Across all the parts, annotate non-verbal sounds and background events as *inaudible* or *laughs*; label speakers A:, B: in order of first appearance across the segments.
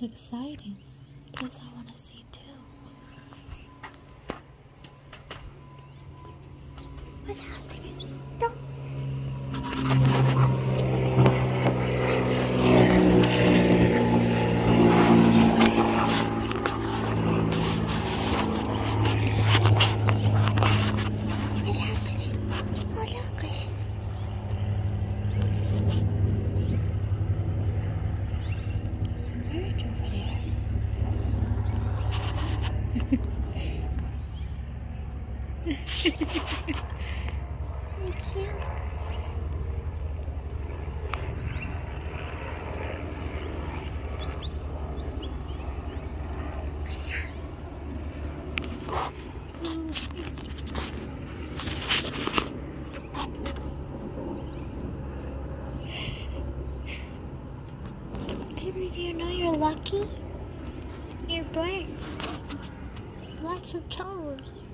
A: looks exciting. Guess I want to see too.
B: What's happening? Don't. What's happening? Oh, look, I see. There's a bird over there. Timmy, do you know you're lucky? You're black. Lots of toes.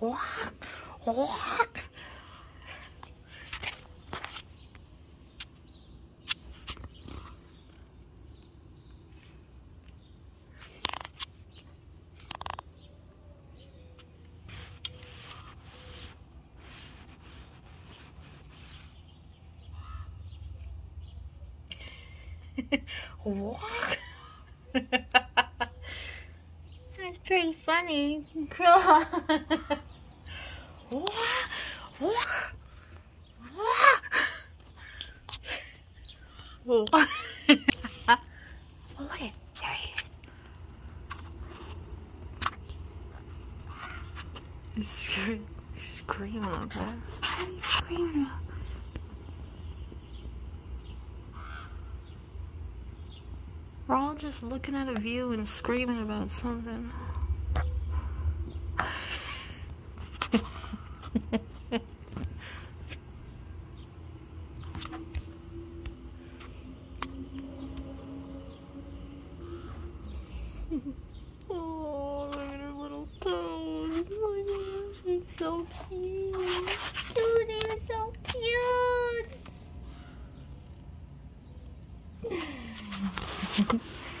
B: Walk, walk. walk. That's pretty funny. *laughs* Cool. Walk, walk, walk. Oh. oh, look at there he is. He's screaming, screaming like that. You screaming about? We're all just looking at a view and screaming about something. *laughs* oh, look at her little toes. Oh my gosh, she's so cute. Dude, they're so cute. *laughs*